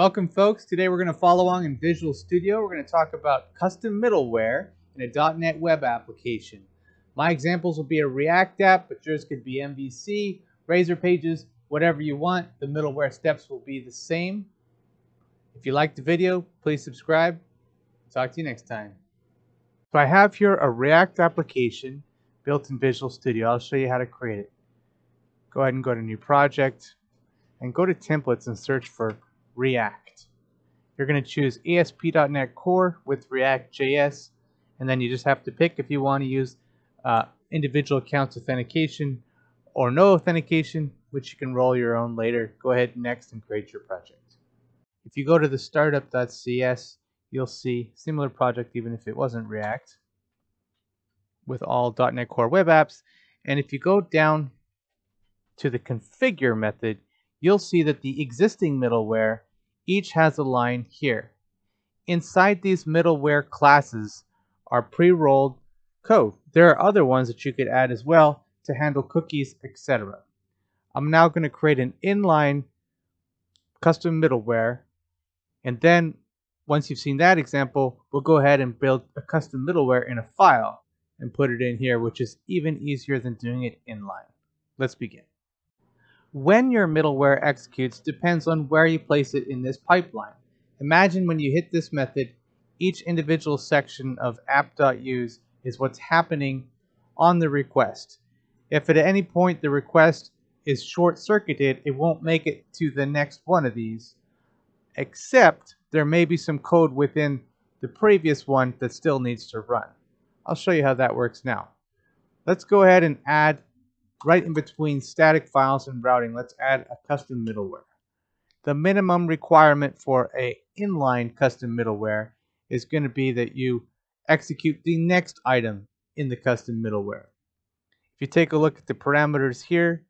Welcome folks. Today we're going to follow along in Visual Studio. We're going to talk about custom middleware in a .NET web application. My examples will be a React app, but yours could be MVC, Razor Pages, whatever you want. The middleware steps will be the same. If you liked the video, please subscribe. Talk to you next time. So I have here a React application built in Visual Studio. I'll show you how to create it. Go ahead and go to New Project and go to Templates and search for React. You're going to choose ASP.NET Core with React.js, and then you just have to pick if you want to use uh, individual accounts authentication or no authentication, which you can roll your own later. Go ahead next and create your project. If you go to the startup.cs, you'll see similar project even if it wasn't React with all .NET Core web apps. And if you go down to the configure method, you'll see that the existing middleware each has a line here. Inside these middleware classes are pre-rolled code. There are other ones that you could add as well to handle cookies, etc. I'm now going to create an inline custom middleware and then once you've seen that example, we'll go ahead and build a custom middleware in a file and put it in here, which is even easier than doing it inline. Let's begin. When your middleware executes depends on where you place it in this pipeline. Imagine when you hit this method, each individual section of app.use is what's happening on the request. If at any point the request is short-circuited, it won't make it to the next one of these, except there may be some code within the previous one that still needs to run. I'll show you how that works now. Let's go ahead and add right in between static files and routing, let's add a custom middleware. The minimum requirement for a inline custom middleware is going to be that you execute the next item in the custom middleware. If you take a look at the parameters here,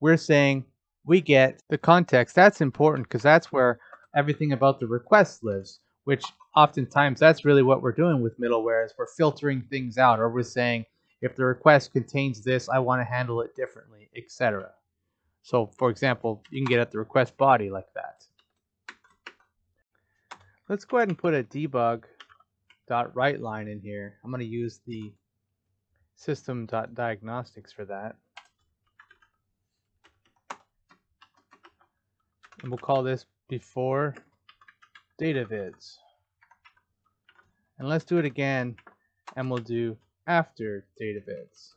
we're saying we get the context. That's important because that's where everything about the request lives, which oftentimes that's really what we're doing with middleware is we're filtering things out or we're saying if the request contains this, I want to handle it differently, etc. So, for example, you can get at the request body like that. Let's go ahead and put a debug debug.write line in here. I'm going to use the system dot diagnostics for that. And we'll call this before data vids. And let's do it again and we'll do after data vids.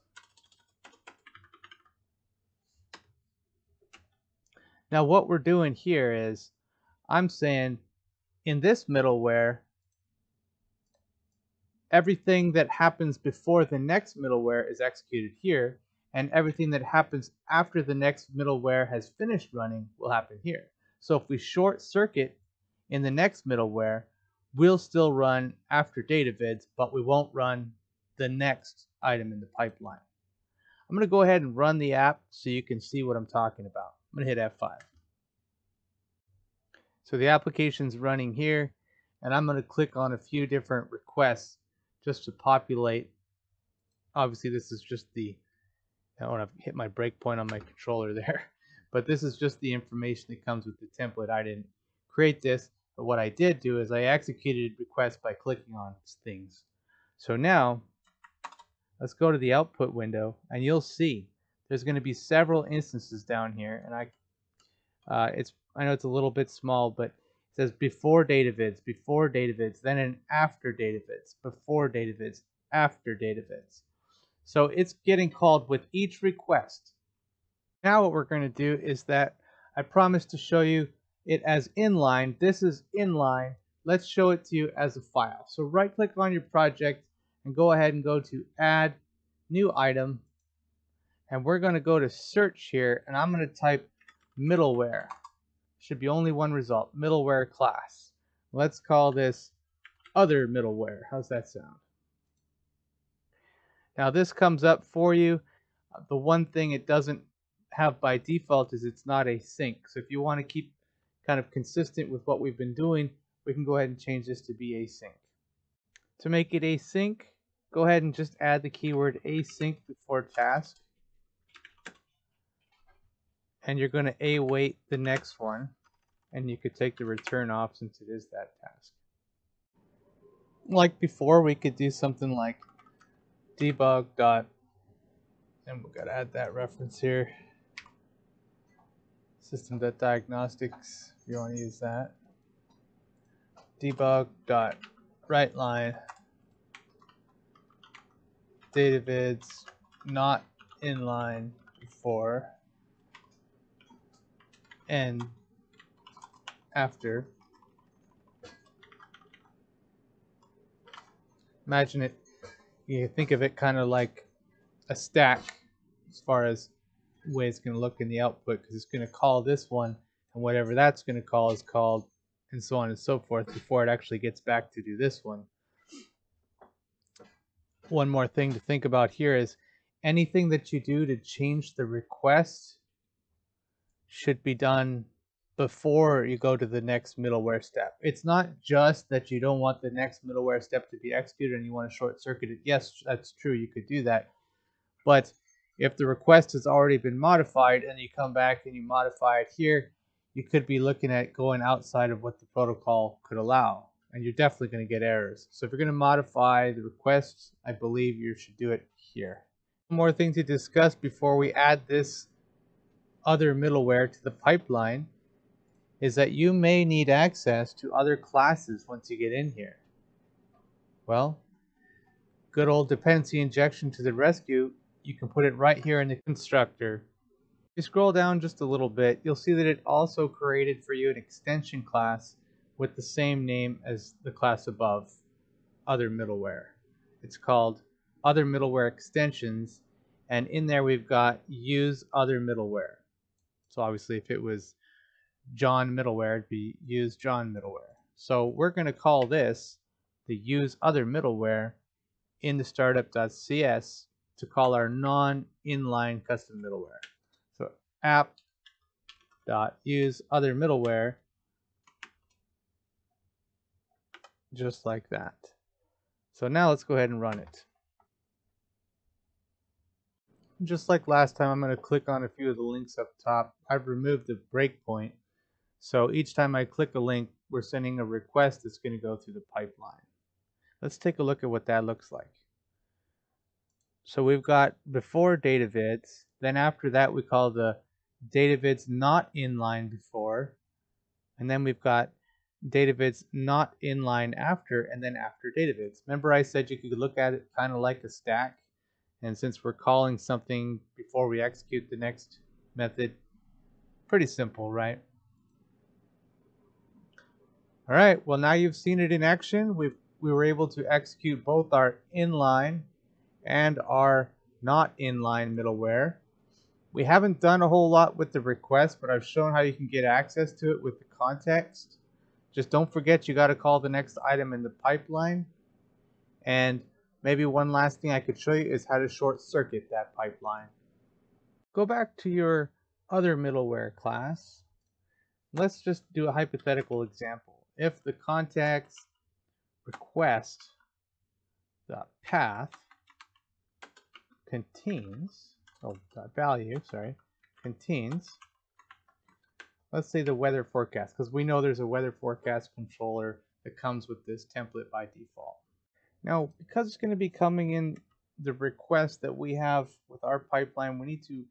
Now what we're doing here is I'm saying in this middleware everything that happens before the next middleware is executed here and everything that happens after the next middleware has finished running will happen here. So if we short circuit in the next middleware, we'll still run after data vids, but we won't run the next item in the pipeline. I'm going to go ahead and run the app so you can see what I'm talking about. I'm going to hit F5. So the application's running here, and I'm going to click on a few different requests just to populate. Obviously, this is just the, I don't want to hit my breakpoint on my controller there, but this is just the information that comes with the template. I didn't create this, but what I did do is I executed requests by clicking on things. So now let's go to the output window and you'll see there's going to be several instances down here and I uh, it's I know it's a little bit small but it says before data vids before data vids then an after data vids before data vids after data vids so it's getting called with each request. Now what we're going to do is that I promised to show you it as inline. This is inline. Let's show it to you as a file. So right click on your project and go ahead and go to add new item. And we're going to go to search here and I'm going to type middleware. Should be only one result middleware class. Let's call this other middleware. How's that sound? Now this comes up for you. The one thing it doesn't have by default is it's not async so if you want to keep kind of consistent with what we've been doing we can go ahead and change this to be async to make it async, go ahead and just add the keyword async before task. And you're going to await the next one. and you could take the return off since it is that task. Like before, we could do something like debug dot, and we've gotta add that reference here. System dot diagnostics. If you want to use that. Debug dot write line data vids not inline before and after. Imagine it, you think of it kind of like a stack as far as the way it's going to look in the output because it's going to call this one and whatever that's going to call is called and so on and so forth before it actually gets back to do this one. One more thing to think about here is anything that you do to change the request should be done before you go to the next middleware step. It's not just that you don't want the next middleware step to be executed and you want to short circuit it. Yes, that's true. You could do that. But if the request has already been modified and you come back and you modify it here, you could be looking at going outside of what the protocol could allow. And you're definitely going to get errors. So if you're going to modify the request, I believe you should do it here. One more thing to discuss before we add this other middleware to the pipeline is that you may need access to other classes once you get in here. Well, good old dependency injection to the rescue, you can put it right here in the constructor. If you scroll down just a little bit, you'll see that it also created for you an extension class with the same name as the class above, other middleware. It's called other middleware extensions, and in there we've got use other middleware. So obviously if it was John middleware, it'd be use John middleware. So we're going to call this the use other middleware in the startup.cs to call our non-inline custom middleware. So app dot use other middleware just like that. So now let's go ahead and run it. Just like last time, I'm going to click on a few of the links up top. I've removed the breakpoint so each time I click a link, we're sending a request that's going to go through the pipeline. Let's take a look at what that looks like. So we've got before data vids, then after that we call the data vids not inline before, and then we've got data vids not inline after, and then after data vids. Remember I said you could look at it kind of like a stack, and since we're calling something before we execute the next method, pretty simple, right? All right, well now you've seen it in action. we we were able to execute both our inline and our not inline middleware. We haven't done a whole lot with the request, but I've shown how you can get access to it with the context. Just don't forget you got to call the next item in the pipeline. And maybe one last thing I could show you is how to short circuit that pipeline. Go back to your other middleware class. Let's just do a hypothetical example if the context request the path contains oh value sorry contains let's say the weather forecast because we know there's a weather forecast controller that comes with this template by default now because it's going to be coming in the request that we have with our pipeline we need to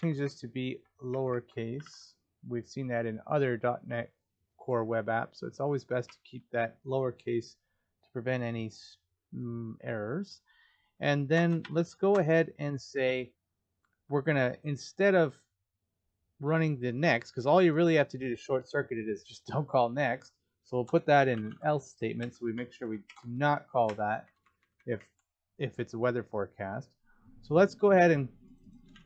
change this to be lowercase we've seen that in other .NET core web app. So it's always best to keep that lowercase to prevent any mm, errors. And then let's go ahead and say we're going to, instead of running the next, because all you really have to do to short circuit it is just don't call next. So we'll put that in an else statement so we make sure we do not call that if, if it's a weather forecast. So let's go ahead and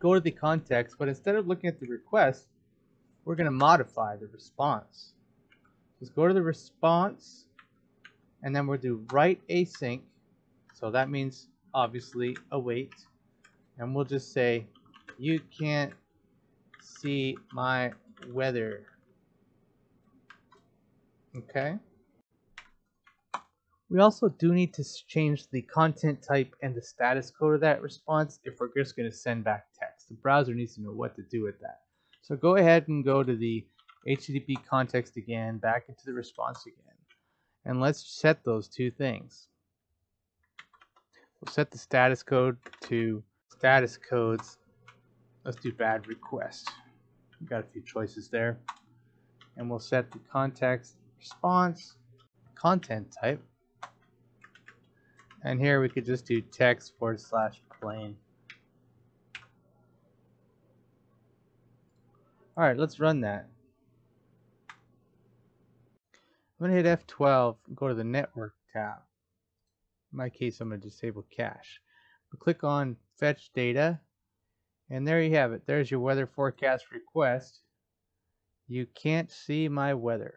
go to the context, but instead of looking at the request, we're going to modify the response. Let's go to the response, and then we'll do write async. So that means obviously await. And we'll just say, you can't see my weather. Okay. We also do need to change the content type and the status code of that response if we're just going to send back text. The browser needs to know what to do with that. So go ahead and go to the HTTP context again, back into the response again. And let's set those two things. We'll set the status code to status codes. Let's do bad request. We've got a few choices there. And we'll set the context response content type. And here we could just do text forward slash plain. All right, let's run that. I'm going to hit F12 and go to the network tab. In my case, I'm going to disable cache. We'll click on fetch data and there you have it. There's your weather forecast request. You can't see my weather.